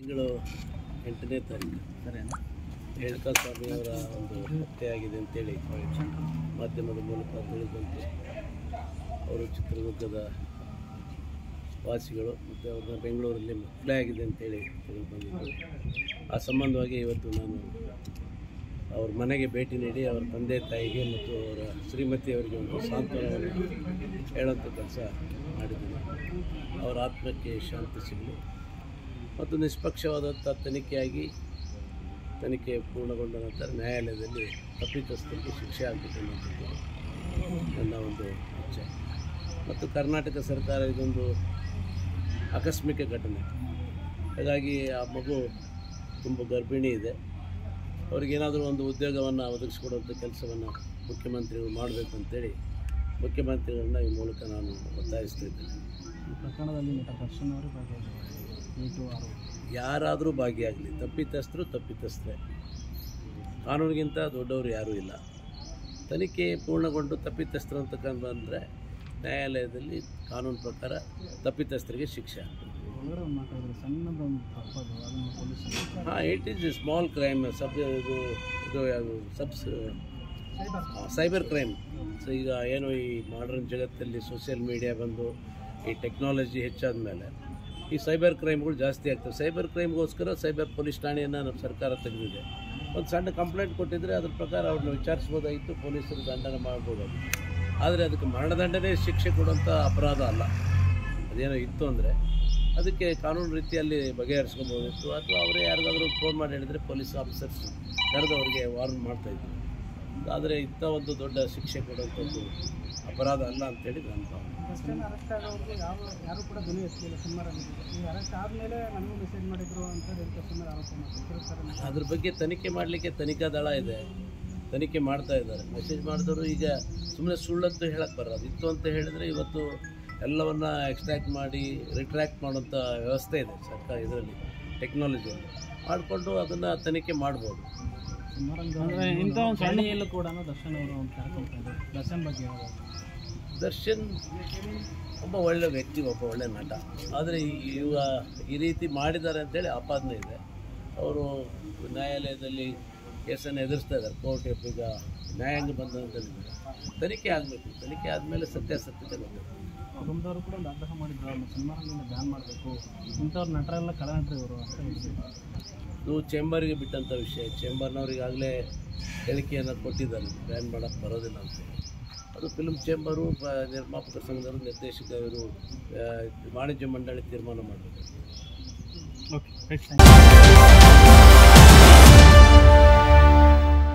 ತಿಂಗಳು ಎಂಟನೇ ತಾರೀಕು ರೇಣುಕಾ ಸ್ವಾಮಿಯವರ ಒಂದು ಹತ್ಯೆಯಾಗಿದೆ ಅಂತೇಳಿ ಮಾಧ್ಯಮದ ಮೂಲಕ ತಿಳಿದಂತೆ ಅವರು ಚಿತ್ರದುರ್ಗದ ವಾಸಿಗಳು ಮತ್ತು ಅವ್ರನ್ನ ಬೆಂಗಳೂರಲ್ಲಿ ಮಕ್ಕಳೇ ಆಗಿದೆ ಅಂತೇಳಿ ತಿಳಿದು ಬಂದಿದ್ದು. ಆ ಸಂಬಂಧವಾಗಿ ಇವತ್ತು ನಾನು ಅವ್ರ ಮನೆಗೆ ಭೇಟಿ ನೀಡಿ ಅವರ ತಂದೆ ತಾಯಿಗೆ ಮತ್ತು ಅವರ ಶ್ರೀಮತಿಯವರಿಗೆ ಒಂದು ಸಾಂತ್ವನವನ್ನು ಹೇಳೋಂಥ ಕೆಲಸ ಮಾಡಿದ್ದೀನಿ. ಅವರ ಆತ್ಮಕ್ಕೆ ಶಾಂತಿ ಸಿಗಲಿ. ಮತ್ತು ನಿಷ್ಪಕ್ಷವಾದಂಥ ತನಿಖೆಯಾಗಿ ತನಿಖೆ ಪೂರ್ಣಗೊಂಡ ನಂತರ ನ್ಯಾಯಾಲಯದಲ್ಲಿ ತಪ್ಪಿತಸ್ಥರಿಗೆ ಶಿಕ್ಷೆ ಅನ್ನೋಂಥದ್ದು ನನ್ನ ಒಂದು ಇಚ್ಛೆ ಮತ್ತು ಕರ್ನಾಟಕ ಸರ್ಕಾರ ಇದೊಂದು ಆಕಸ್ಮಿಕ ಘಟನೆ. ಹಾಗಾಗಿ ಆ ಮಗು ತುಂಬ ಗರ್ಭಿಣಿ ಇದೆ. ಅವ್ರಿಗೇನಾದರೂ ಒಂದು ಉದ್ಯೋಗವನ್ನು ಒದಗಿಸ್ಕೊಡುವಂಥ ಕೆಲಸವನ್ನು ಮುಖ್ಯಮಂತ್ರಿಗಳು ಮಾಡಬೇಕು ಅಂತೇಳಿ ಮುಖ್ಯಮಂತ್ರಿಗಳನ್ನ ಈ ಮೂಲಕ ನಾನು ಒತ್ತಾಯಿಸ್ತಾ ಇದ್ದೇನೆ. ಈ ಪ್ರಕರಣದಲ್ಲಿ ನಟ ದರ್ಶನ್ ಅವರು ಯಾರಾದರೂ ಭಾಗಿಯಾಗಲಿ. ತಪ್ಪಿತಸ್ಥರು ತಪ್ಪಿತಸ್ಥರೇ. ಕಾನೂನಿಗಿಂತ ದೊಡ್ಡವರು ಯಾರೂ ಇಲ್ಲ. ತನಿಖೆ ಪೂರ್ಣಗೊಂಡು ತಪ್ಪಿತಸ್ಥರು ಅಂತಕ್ಕಂಥ ಅಂದರೆ ನ್ಯಾಯಾಲಯದಲ್ಲಿ ಕಾನೂನು ಪ್ರಕಾರ ತಪ್ಪಿತಸ್ಥರಿಗೆ ಶಿಕ್ಷೆ. ಹಾಂ it is a small crime ಸಬ್ ಇದು ಇದು ಸಬ್ಸ್ ಸೈಬರ್ ಕ್ರೈಮ್ ಸೊ ಈಗ ಏನು ಈ ಮಾಡ್ರನ್ ಜಗತ್ತಲ್ಲಿ ಸೋಷಿಯಲ್ ಮೀಡಿಯಾ ಬಂದು ಈ ಟೆಕ್ನಾಲಜಿ ಹೆಚ್ಚಾದ ಮೇಲೆ ಈ ಸೈಬರ್ ಕ್ರೈಮ್ಗಳು ಜಾಸ್ತಿ ಆಗ್ತವೆ. ಸೈಬರ್ ಕ್ರೈಮ್ಗೋಸ್ಕರ ಸೈಬರ್ ಪೊಲೀಸ್ ಠಾಣೆಯನ್ನು ನಮ್ಮ ಸರ್ಕಾರ ತೆಗೆದಿದೆ. ಒಂದು ಸಣ್ಣ ಕಂಪ್ಲೇಂಟ್ ಕೊಟ್ಟಿದ್ದರೆ ಅದ್ರ ಪ್ರಕಾರ ಅವ್ರನ್ನ ವಿಚಾರಿಸ್ಬೋದಾಗಿತ್ತು, ಪೊಲೀಸರು ದಂಡನೆ ಮಾಡ್ಬೋದಾಗಿತ್ತು. ಆದರೆ ಅದಕ್ಕೆ ಮರಣದಂಡನೆ ಶಿಕ್ಷೆ ಕೊಡುವಂಥ ಅಪರಾಧ ಅಲ್ಲ. ಅದೇನೋ ಇತ್ತು ಅಂದರೆ ಅದಕ್ಕೆ ಕಾನೂನು ರೀತಿಯಲ್ಲಿ ಬಗೆಹರಿಸ್ಕೊಬೋದಿತ್ತು. ಅಥವಾ ಅವರೇ ಯಾರಿಗಾದರೂ ಫೋನ್ ಮಾಡಿ ಹೇಳಿದರೆ ಪೊಲೀಸ್ ಆಫೀಸರ್ಸ್ ಕರೆದು ಅವರಿಗೆ ವಾರ್ನ್ ಮಾಡ್ತಾಯಿದ್ರು ಆದರೆ ಇಂಥ ಒಂದು ದೊಡ್ಡ ಶಿಕ್ಷೆ ಕೊಡುವಂಥದ್ದು ಅಪರಾಧ ಅಲ್ಲ ಅಂತೇಳಿ ನನ್ನ ಭಾವನೆ. ದರ್ಶನ್ ಅರೆಸ್ಟ್ ಆಗೋವರೆಗೂ ಯಾವ ಯಾರು ಕೂಡ ಧ್ವನಿ ಎತ್ತಲಿಲ್ಲ ಸುಮಾರಾಗಿದ್ದು ಈಗ ಅರೆಸ್ಟ್ ಆದಮೇಲೆ ನನಗೂ ಮೆಸೇಜ್ ಮಾಡಿದ್ರು ಅಂತ ಆರೋಪ ಅದ್ರ ಬಗ್ಗೆ ತನಿಖೆ ಮಾಡಲಿಕ್ಕೆ ತನಿಖಾ ದಳ ಇದೆ. ತನಿಖೆ ಮಾಡ್ತಾ ಇದ್ದಾರೆ. ಮೆಸೇಜ್ ಮಾಡಿದವರು ಈಗ ಸುಮ್ಮನೆ ಸುಳ್ಳಂತೂ ಹೇಳಕ್ಕೆ ಬರೋದು ಇತ್ತು ಅಂತ ಹೇಳಿದರೆ ಇವತ್ತು ಎಲ್ಲವನ್ನ ಎಕ್ಸ್ಟ್ರಾಕ್ಟ್ ಮಾಡಿ ರಿಟ್ರ್ಯಾಕ್ಟ್ ಮಾಡುವಂಥ ವ್ಯವಸ್ಥೆ ಇದೆ ಸರ್ಕಾರ ಇದರಲ್ಲಿ ಟೆಕ್ನಾಲಜಿಯಲ್ಲಿ ಮಾಡಿಕೊಂಡು ಅದನ್ನು ತನಿಖೆ ಮಾಡ್ಬೋದು. ಅಂದರೆ ಇಂಥ ಒಂದು ಸರಣಿಯಲ್ಲೂ ಕೂಡ ದರ್ಶನ್ ಅವರು ಒಂದು ದರ್ಶನ್ ಬಗ್ಗೆ ದರ್ಶನ್ ಒಬ್ಬ ಒಳ್ಳೆ ವ್ಯಕ್ತಿ ಒಬ್ಬ ಒಳ್ಳೆ ನಟ. ಆದರೆ ಇವಾಗ ಈ ರೀತಿ ಮಾಡಿದ್ದಾರೆ ಅಂತೇಳಿ ಆಪಾದನೆ ಇದೆ. ಅವರು ನ್ಯಾಯಾಲಯದಲ್ಲಿ ಕೇಸನ್ನು ಎದುರಿಸ್ತಾ ಇದ್ದಾರೆ. ಕೋರ್ಟ್ ಈಗ ನ್ಯಾಯಾಂಗ ಬಂಧನದಲ್ಲಿದ್ದಾರೆ ತನಿಖೆ ಆಗಬೇಕು. ತನಿಖೆ ಆದಮೇಲೆ ಸತ್ಯಾಸತ್ಯತೆ ಗೊತ್ತಾಗುತ್ತೆ ಕುಟುಂಬದವರು ಕೂಡ ಒಂದು ಆಗ್ರಹ ಮಾಡಿದ್ರು ಸಿನಿಮಾರಂಗದಿಂದ ಬ್ಯಾನ್ ಮಾಡಬೇಕು. ಇಂಥವ್ರು ನಟರೆಲ್ಲ ಕಳನಟರು ಇವರು ಅಂತ ಇದು ಚೇಂಬರ್ಗೆ ಬಿಟ್ಟಂಥ ವಿಷಯ. ಚೇಂಬರ್ನವ್ರಿಗಾಗಲೇ ಹೇಳಿಕೆಯನ್ನು ಕೊಟ್ಟಿದ್ದಾರೆ. ಬ್ಯಾನ್ ಮಾಡೋಕ್ಕೆ ಬರೋದಿಲ್ಲ ಅಂತ. ಅದು ಫಿಲ್ಮ್ ಚೇಂಬರು ನಿರ್ಮಾಪಕ ಸಂಘದವರು ನಿರ್ದೇಶಕ ಇವರು ವಾಣಿಜ್ಯ ಮಂಡಳಿ ತೀರ್ಮಾನ ಮಾಡಬೇಕು. ಓಕೆ